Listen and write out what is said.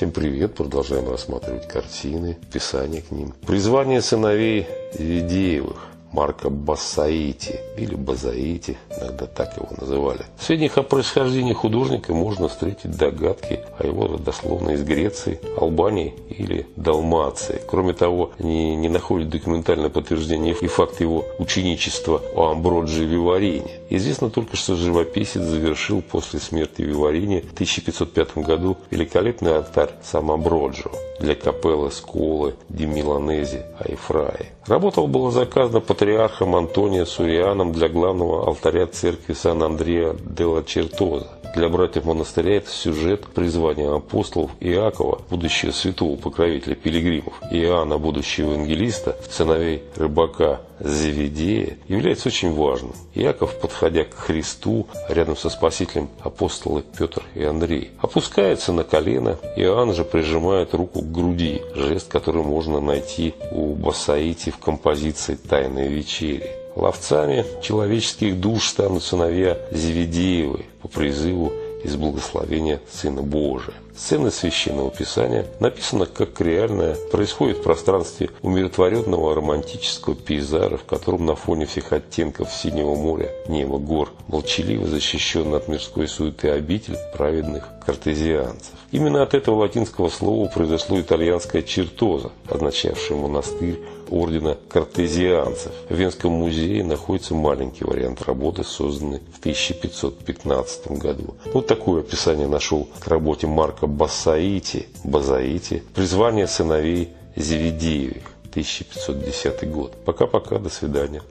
Всем привет, продолжаем рассматривать картины, писание к ним. Призвание сыновей Ведеевых. Марка Басаити или Базаити, иногда так его называли. В сведениях о происхождении художника можно встретить догадки о его родословной из Греции, Албании или Далмации. Кроме того, они не находят документальное подтверждение и факт его ученичества у Амброджи Виварини. Известно только, что живописец завершил после смерти Виварини в 1505 году великолепный алтарь сам Амброджио для капеллы Сколы Ди Миланези Айфраи. Работа была заказана патриархом Антонио Сурианом для главного алтаря церкви Сан-Андреа де ла Чертоза. Для братьев монастыря это сюжет призвания апостолов Иакова, будущего святого покровителя пилигримов, Иоанна, будущего евангелиста, сыновей рыбака Завидея, является очень важным. Иаков, подходя к Христу, рядом со Спасителем апостолы Петр и Андрей, опускается на колено, Иоанн же прижимает руку к груди, жест, который можно найти у Басаити в композиции «Тайной вечери». Ловцами человеческих душ станут сыновья Зеведеевы по призыву из благословения Сына Божия. Сцена Священного Писания написана как реальная, происходит в пространстве умиротворенного романтического пейзажа, в котором на фоне всех оттенков синего моря, неба, гор, молчаливо защищен от мирской суеты обитель праведных картезианцев. Именно от этого латинского слова произошло итальянское чертоза, означавшее монастырь ордена картезианцев. В Венском музее находится маленький вариант работы, созданный в 1515 году. Вот такое описание нашел к работе Марка Басаити, Базаити, «Призвание сыновей Зеведеевых», 1510 год. Пока-пока, до свидания.